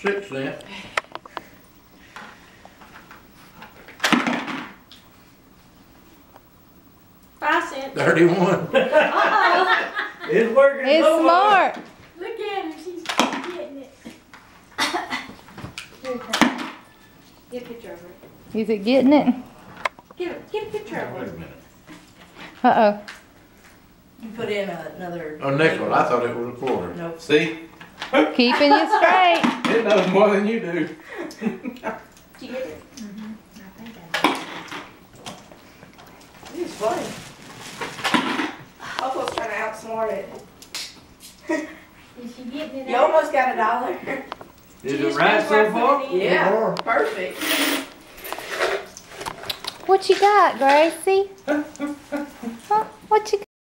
Six cent. Five cents. Thirty-one. It's working It's so well. smart. Look at her, she's getting it. Here. Get a picture of her. Is it getting it? Get a, get a picture of Wait a her. minute. Uh-oh. You put in another. Oh, nickel, I thought it was a quarter. No. See. Keeping you straight. It knows more than you do. Did you get it? Mm-hmm. It's funny. Almost trying to outsmart it. Is she getting it? You almost got a dollar. Is She it right knows so far? put it in. Yeah, perfect. What you got, Gracie? Huh? What you